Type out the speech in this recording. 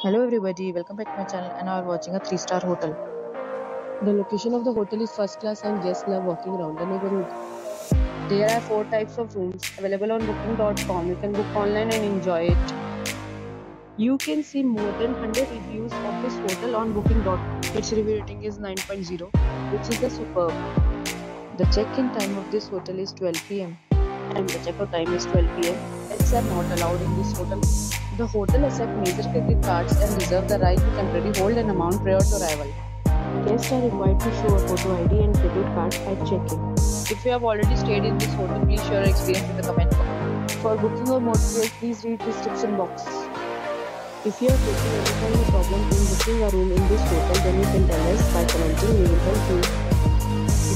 Hello everybody, welcome back to my channel and we're watching a 3-star hotel. The location of the hotel is first class and guests love walking around the neighborhood. There are four types of rooms available on booking.com. You can book online and enjoy it. You can see more than 100 reviews of this hotel on booking.com. Its review rating is 9.0, which is the superb. The check-in time of this hotel is 12 pm And the checkout time is 12 pm. Pets are not allowed in this hotel. The hotel accepts major credit cards and reserve the right to temporarily hold an amount prior to arrival. Guests are required to show a photo ID and credit card at check-in. If you have already stayed in this hotel, please share your experience in the comment box. For booking or more details, please read the description box. If you are facing any kind of problem in booking a room in this hotel, then you can tell us by commenting.